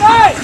Hey!